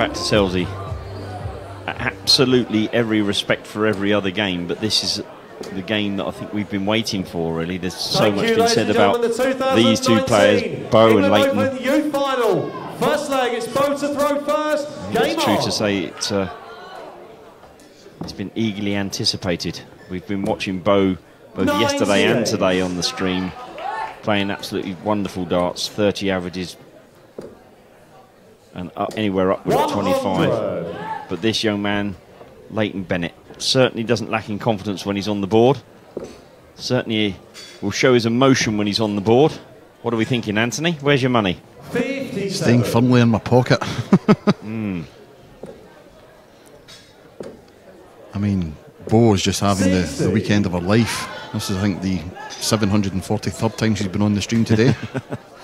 Back to Selsey. Absolutely every respect for every other game, but this is the game that I think we've been waiting for. Really, there's so Thank much you, been said about the these two players, 2019 Beau and Leighton. Youth Final. First leg, it's Beau to throw first. Game It's true on. to say it's uh, it's been eagerly anticipated. We've been watching Beau both yesterday and today on the stream, playing absolutely wonderful darts, 30 averages, and up, anywhere upwards of 25. But this young man, Leighton Bennett, certainly doesn't lack in confidence when he's on the board. Certainly will show his emotion when he's on the board. What are we thinking, Anthony? Where's your money? 57. Staying firmly in my pocket. Hmm. I mean, Beau is just having the, the weekend of her life. This is, I think, the 743rd time she's been on the stream today.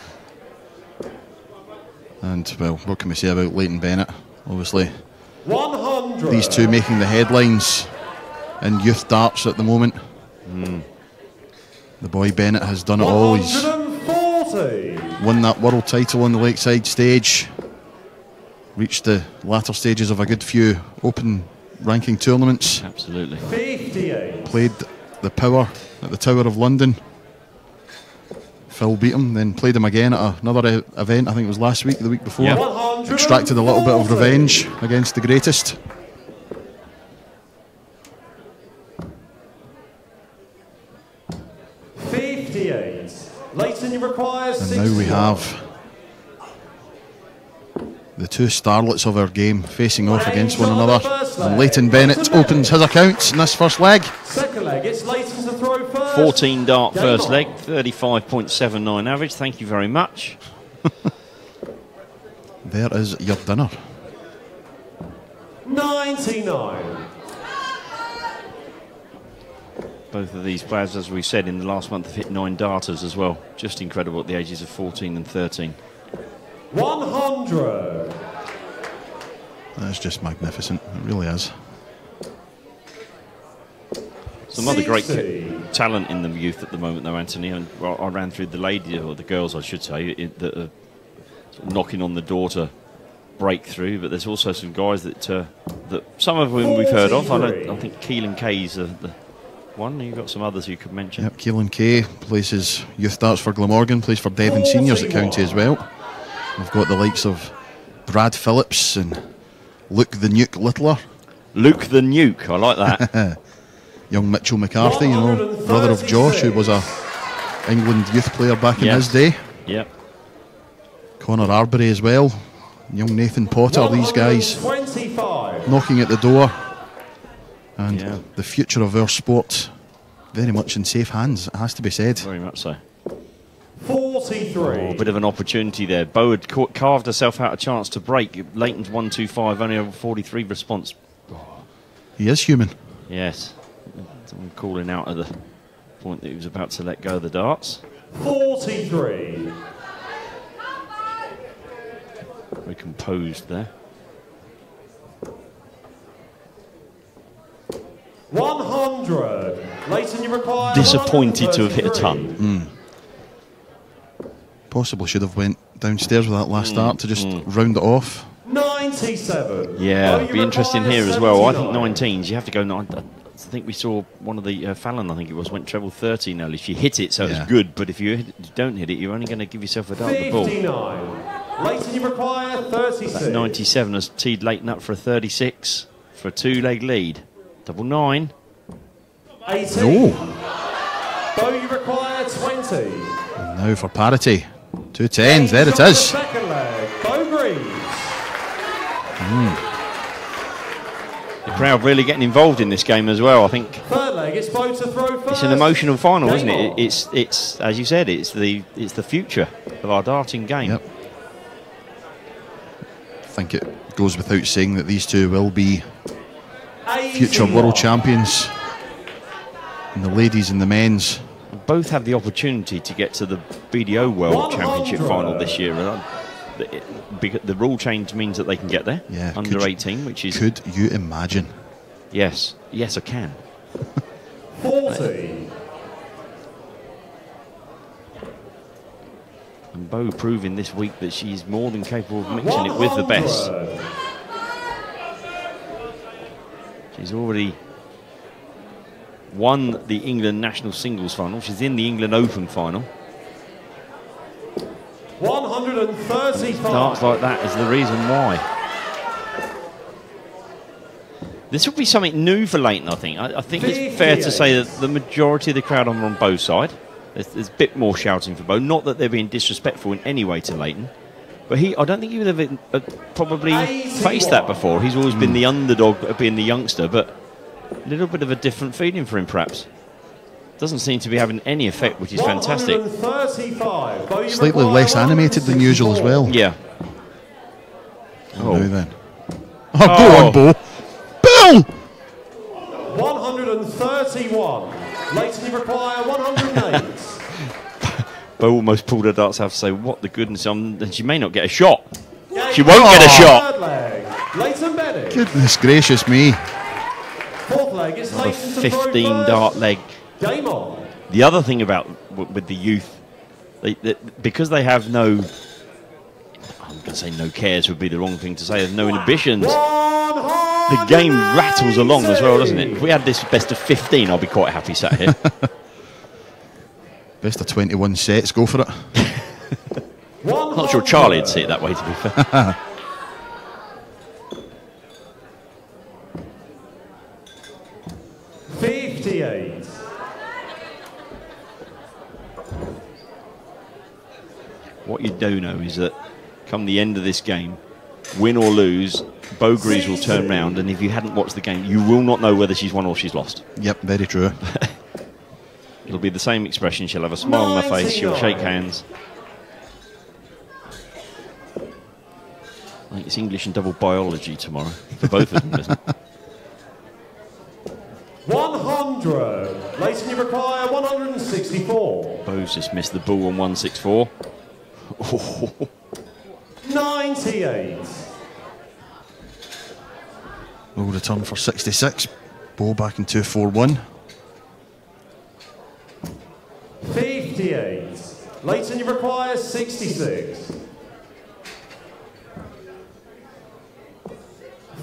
and, well, what can we say about Leighton Bennett? Obviously, 100. these two making the headlines in youth darts at the moment. Hmm. The boy Bennett has done it all. He's won that world title on the Lakeside stage, reached the latter stages of a good few open ranking tournaments, Absolutely. 58. played the Power at the Tower of London. Phil beat him, then played him again at another event, I think it was last week, the week before. Yeah. 140. Extracted a little bit of revenge against the greatest. Fifty-eight. Leighton, you require And now we have the two starlets of our game facing off against one another. And Leighton Bennett opens his accounts in this first leg. Second leg, it's Leighton to throw first. 14 dart first leg, 35.79 average. Thank you very much. There is your dinner. 99. Both of these players, as we said in the last month, have hit nine darters as well. Just incredible at the ages of 14 and 13. 100. That's just magnificent. It really is. Some other great 60. talent in the youth at the moment, though, Anthony. And I ran through the lady, or the girls, I should say, it, that are knocking on the door to break through. But there's also some guys that uh, that some of whom we've heard of. I, don't, I think Keelan Kay's uh, the one. You've got some others you could mention. Yep, Keelan Kay plays his youth darts for Glamorgan, plays for Devon Seniors at County as well. We've got the likes of Brad Phillips and Luke the Nuke Littler, Luke the Nuke, I like that. young Mitchell McCarthy, you know, brother of Josh, who was a England youth player back in Yeah. his day. yep. Connor Arbery as well, young Nathan Potter, these guys 125. knocking at the door. And Yeah. the future of our sport very much in safe hands, it has to be said. Very much so. 43. Oh, a bit of an opportunity there. Beau had ca- carved herself out a chance to break. Leighton's 125, only a 43 response. He is human. Yes. Someone calling out at the point that he was about to let go of the darts. 43. Very composed there. 100. Leighton, you require. Disappointed to have hit a 133. ton. Possibly should have went downstairs with that last Mm, start to just round it off. 97. Yeah, Oh, it'd be interesting require here as well. I think 79. 19s, you have to go. nine- I think we saw one of the uh, Fallon, I think it was, went treble 13 early. She hit it, so Yeah. it's good. But if you hit, don't hit it, you're only going to give yourself a dart at the ball. 59. Leighton, you require 36. That 97 has teed Leighton up for a 36 for a two leg lead. Double nine. 18. No. Beau, you require 20. And now for parity. Two tens, there it is. Second leg. Beau Greaves. The crowd really getting involved in this game as well. I think Third leg, it's Beau to throw first. it's an emotional final, Game isn't it? on. It's it's as you said, it's the it's the future of our darting game. Yep. I think it goes without saying that these two will be future 81. world champions. And the ladies and the men's. Both have the opportunity to get to the BDO World 100. Championship final this year. And I- the, it- the rule change means that they can get there Yeah, under could 18, which is Could you imagine? yes, yes, I can. 40. And Beau proving this week that she's more than capable of mixing it with the best. She's already won the England national singles final. She's in the England Open final. 135. Darts like that is the reason why. This will be something new for Leighton, I think. I, I think it's fair to say that the majority of the crowd are on both sides. There's, there's a bit more shouting for Beau. Not that they're being disrespectful in any way to Leighton. But he, I don't think he would have uh, probably faced that before. He's always been the underdog, being the youngster, but a little bit of a different feeling for him, perhaps. Doesn't seem to be having any effect, which is fantastic. 135. Beau, you Slightly less animated than usual as well. Yeah. Oh. Oh. Now then. Oh, go on, Beau. Bill! 131. Leighton, you require 108. Beau almost pulled her darts out to say, "What the goodness!" Um, and she may not get a shot. She won't get a Oh. shot. Third leg. Leighton Bennett. Goodness gracious me. Fourth leg is Another Leighton to throw 15 dart leg. Game on. The other thing about w- with the youth, they, they, because they have no, I'm going to say no cares would be the wrong thing to say. There's no inhibitions. The game rattles along as well, doesn't it? If we had this best of 15, I'd be quite happy sat here. Best of 21 sets, go for it. Not sure Charlie would see it that way, to be fair. What you do know is that come the end of this game, win or lose, Beau Greaves will turn round, and if you hadn't watched the game, you will not know whether she's won or she's lost. Yep, very true. It'll be the same expression. She'll have a smile on her face. She'll shake hands. I think it's English and double biology tomorrow for both of them, isn't it? 100. Leighton, you require 164. Beau's just missed the ball on 164. 98. Low return for 66. Beau back in 241. 58. Leighton, you require 66.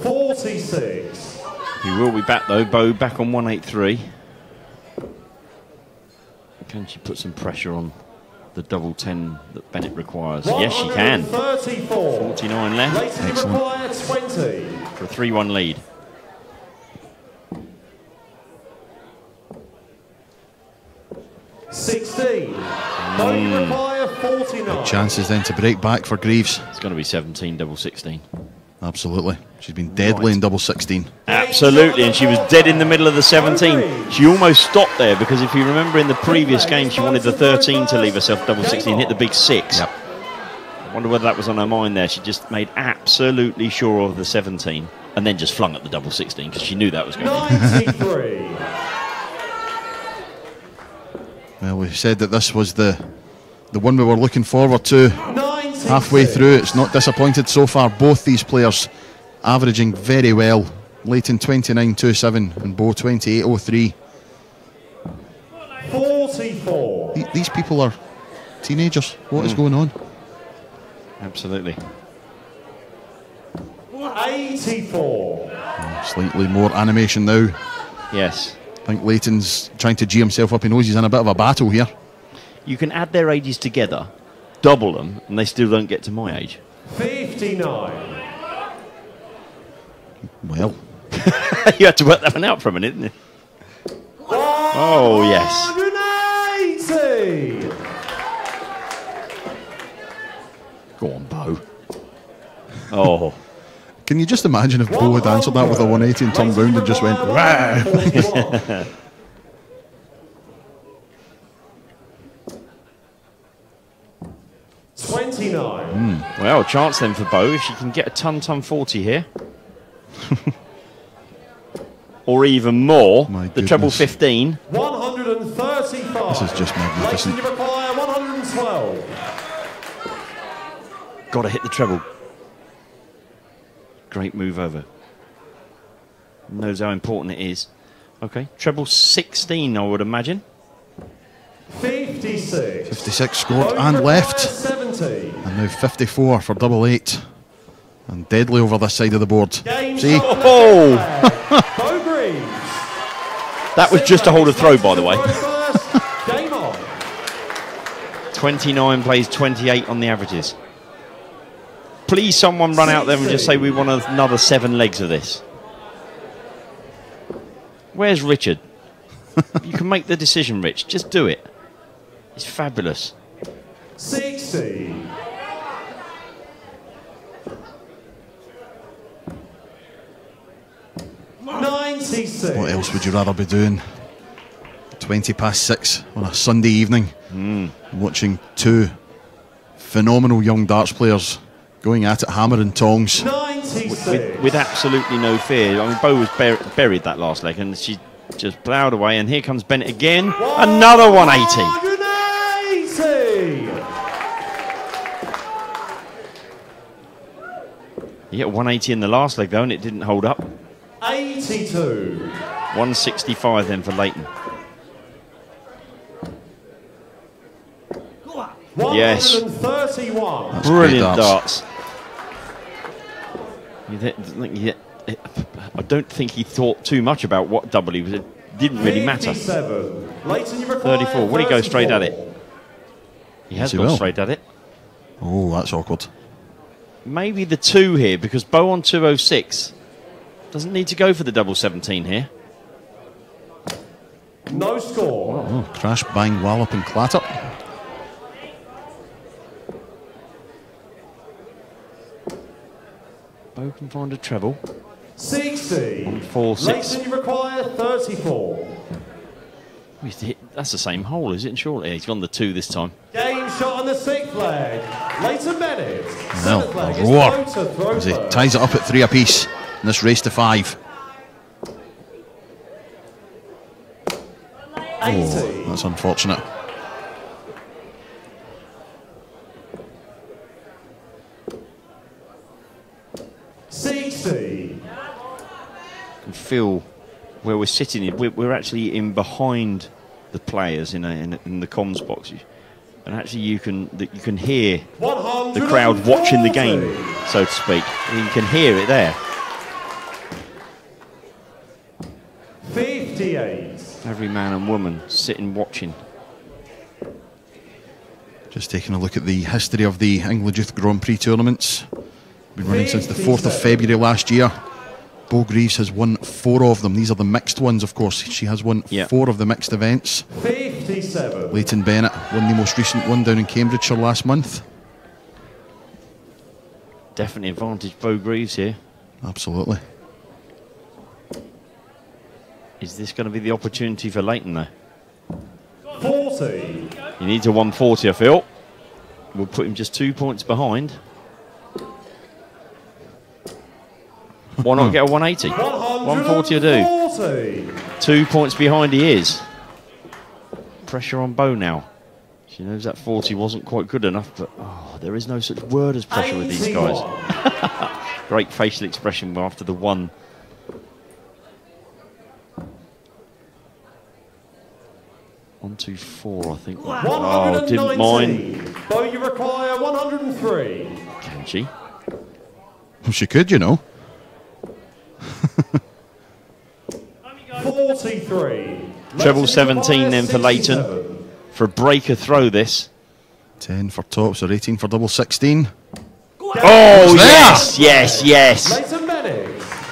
46. He will be back though. Beau back on 183. Can she put some pressure on the double 10 that Bennett requires? Yes, she can. 34. 49 left Excellent. for a 3 1 lead. Sixteen. Beau, you mm. require 49. Chances then to break back for Greaves. It's going to be 17 double 16. Absolutely. She's been deadly Right. in double 16. Absolutely, and she was dead in the middle of the 17. She almost stopped there because if you remember in the previous game, she wanted the 13 to leave herself double 16, hit the big six. Yep. I wonder whether that was on her mind there. She just made absolutely sure of the 17 and then just flung at the double 16 because she knew that was going to 93. Well, we said that this was the the one we were looking forward to 96. Halfway through. It's not disappointed so far. Both these players averaging very well. Leighton 29.27 and Beau 28.03. 44. Th- These people are teenagers. What is Mm. going on? Absolutely. 84. Slightly more animation now. Yes. I think Leighton's trying to G himself up. He knows he's in a bit of a battle here. You can add their ages together, double them, and they still don't get to my age. 59. Well, you had to work that one out for a minute, didn't you? Oh, yes. 180. Go on, Beau. Oh. can you just imagine if Beau had answered that with a 180 and turned round and just went, Rah! 141. Twenty-nine. Hmm. Well, chance then for Beau if she can get a ton ton 40 here. or even more. My the treble 15. One hundred and thirty-five. This is just magnificent. Leighton, you require one hundred and twelve. Got to hit the treble. Great move over. Knows how important it is. Okay, treble 16, I would imagine. Fifty-six. 56 scored Beau, you and require left. 70. 70. And now 54 for double eight. And deadly over this side of the board. Game See? shot on the Oh! flag. Beau Greaves. That was just a hold of throw, by the way. First, Game on. 29 plays 28 on the averages. Please, someone run out there and just say we want another seven legs of this. Where's Richard? you can make the decision, Rich. Just do it. It's fabulous. 60. Ninety-six. What else would you rather be doing? 20 past six on a Sunday evening, hmm. watching two phenomenal young darts players going at it hammer and tongs. Ninety-six. With, with absolutely no fear. I mean, Beau was bur- buried that last leg and she just ploughed away. And here comes Bennett again. Another 180. 180. He hit 180 in the last leg, though, and it didn't hold up. 82. 165 then for Leighton. Yes. 131. That's Brilliant darts. darts. You thi- think he- I don't think he thought too much about what double he was. It didn't really matter. 57. Leighton, you require 34. Would he go straight at it? He has Yes, he gone will. straight at it. Oh, that's awkward. Maybe the two here because Beau on 206 doesn't need to go for the double 17 here. No score. Oh, oh crash, bang, wallop, and clatter. Beau can find a treble. 60. Four, six. Leighton, you require 34. He's hit- That's the same hole, is it? And surely he's gone the two this time. Game shot on the sixth leg. Leighton Bennett. Well, Seventh leg a is roar throw as he ties it up at three apiece in this race to five. 80. That's unfortunate. Sixty. can feel where we're sitting. in- We're, we're actually in behind the players in, a, in, a, in the comms box, and actually you can you can hear the crowd watching the game, so to speak. You can hear it there. 58. Every man and woman sitting watching. Just taking a look at the history of the England Youth Grand Prix tournaments. Been running since the 4th of February last year. Beau Greaves has won four of them. These are the mixed ones, of course. She has won Yeah. four of the mixed events. 57. Leighton Bennett won the most recent one down in Cambridgeshire last month. Definitely advantage Beau Greaves here. Absolutely. Is this going to be the opportunity for Leighton though? 40. He needs a 140, I feel. We'll put him just two points behind. Why not get a 180? 140 will do. Two points behind he is. Pressure on Beau now. She knows that 40 wasn't quite good enough, but oh, there is no such word as pressure with these guys. Great facial expression after the one. One, two, four, I think. Oh, didn't mind. Beau, you require 103. Can she? She could, you know. 43. Treble 17 then for Leighton. For a breaker throw, this. 10 for tops or 18 for double 16. Oh, there. yes, yes, yes.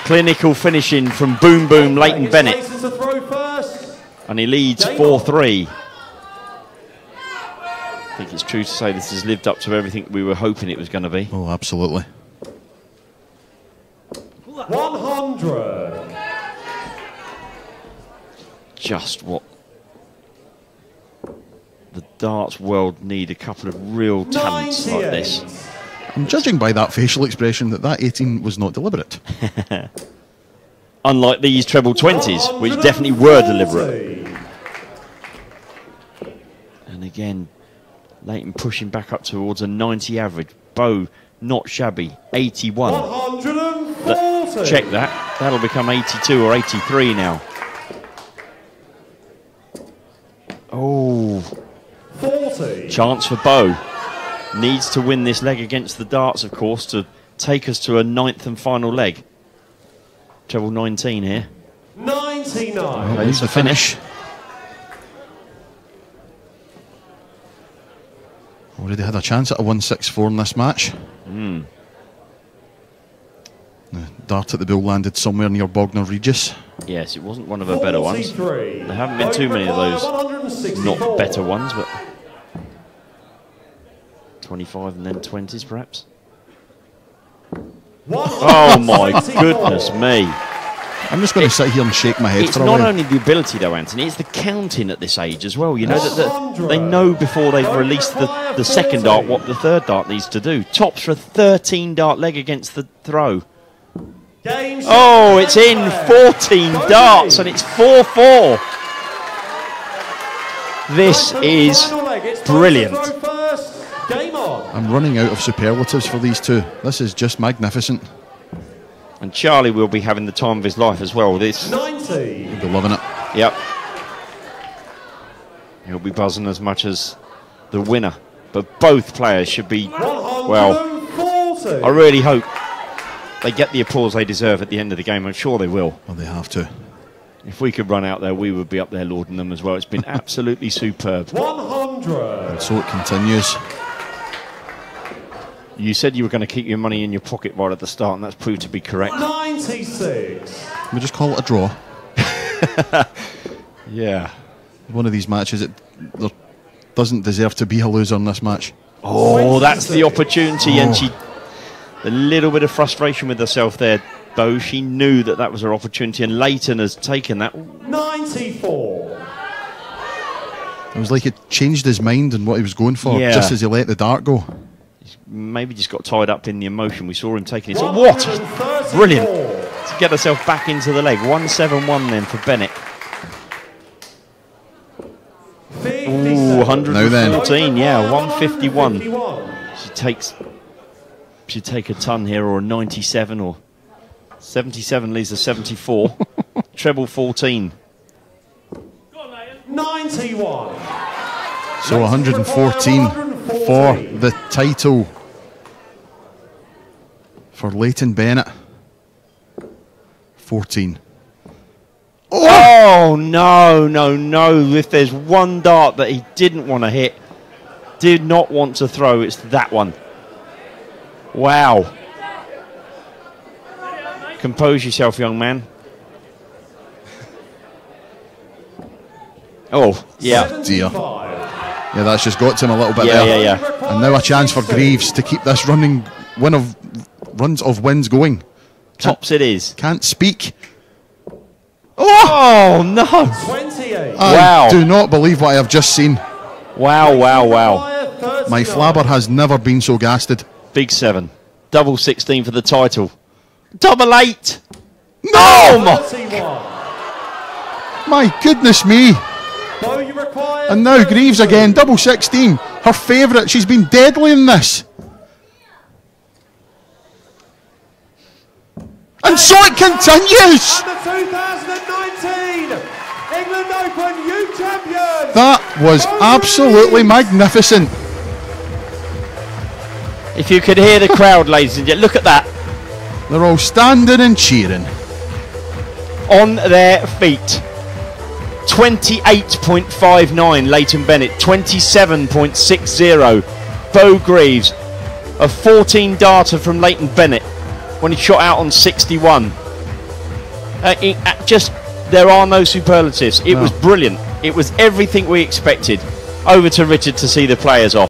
Clinical finishing from Boom Boom Leighton Bennett. Leighton to throw first. And he leads 4 3. I think it's true to say this has lived up to everything we were hoping it was going to be. Oh, absolutely. 100. Just what the darts world need a couple of real talents like this. I'm judging by that facial expression that that 18 was not deliberate. Unlike these treble 20s, which definitely were deliberate. And again, Leighton pushing back up towards a 90 average. Beau, not shabby, 81. 140. Check that. That'll become 82 or 83 now. Oh, 40. chance for Beau. needs to win this leg against the darts, of course, to take us to a ninth and final leg. Treble 19 here. 99. There's the finish. Already had a chance at a 164 in this match. The dart at the bill landed somewhere near Bognor Regis. Yes, it wasn't one of the better ones. There haven't been too many of those not better ones, but 25 and then 20s perhaps. Oh my goodness me. I'm just going to sit here and shake my head It's for a not only the ability though, Anthony, it's the counting at this age as well. You know that, that they know before they've released the, the second dart what the third dart needs to do. Tops for a 13 dart leg against the throw. Game Oh, it's in 14 darts and it's 4 4. This is brilliant. I'm running out of superlatives for these two. This is just magnificent. And Charlie will be having the time of his life as well. This, 90. Be loving it. yep. He'll be buzzing as much as the winner. But both players should be, well, I really hope they get the applause they deserve at the end of the game. I'm sure they will. Well, they have to. If we could run out there, we would be up there lauding them as well. It's been absolutely superb. 100. And so it continues. You said you were going to keep your money in your pocket right at the start, and that's proved to be correct. 96. Can we just call it a draw? Yeah. One of these matches, it doesn't deserve to be a loser in this match. Oh, that's the opportunity, and oh. she a little bit of frustration with herself there. Though she knew that that was her opportunity, and Leighton has taken that. 94. It was like it changed his mind and what he was going for Yeah. just as he let the dart go. Maybe just got tied up in the emotion. We saw him taking it. So what? Brilliant. To get herself back into the leg. 171 then for Bennett. Ooh, 114, yeah, 151. She takes. She'd take a ton here, or a 97, or 77 leaves a 74. Treble 14. 91. So 114 for the title for Leighton Bennett. 14. Oh no, no, no! If there's one dart that he didn't want to hit, did not want to throw, it's that one. Wow. Compose yourself, young man. Oh, yeah. 75. Yeah, that's just got to him a little bit Yeah, there. yeah, yeah. And now a chance for Greaves to keep this running win of runs of wins going. Tops it is. Can't speak. Oh, oh no! 28. Wow. I do not believe what I have just seen. Wow, wow, wow. My flabber has never been so gasted. Big seven. Double 16 for the title. Double eight. No! Oh my My goodness me. And now Greaves again, double 16. Her favourite. She's been deadly in this. And so it continues. And the 2019 England Open youth champion. That was absolutely magnificent. If you could hear the crowd, ladies and gentlemen, look at that. They're all standing and cheering. On their feet. 28.59 Leighton Bennett, 27.60 Beau Greaves, a 14 darter from Leighton Bennett when he shot out on 61. Uh, it, uh, just there are no superlatives. It No. was brilliant. It was everything we expected. Over to Richard to see the players off.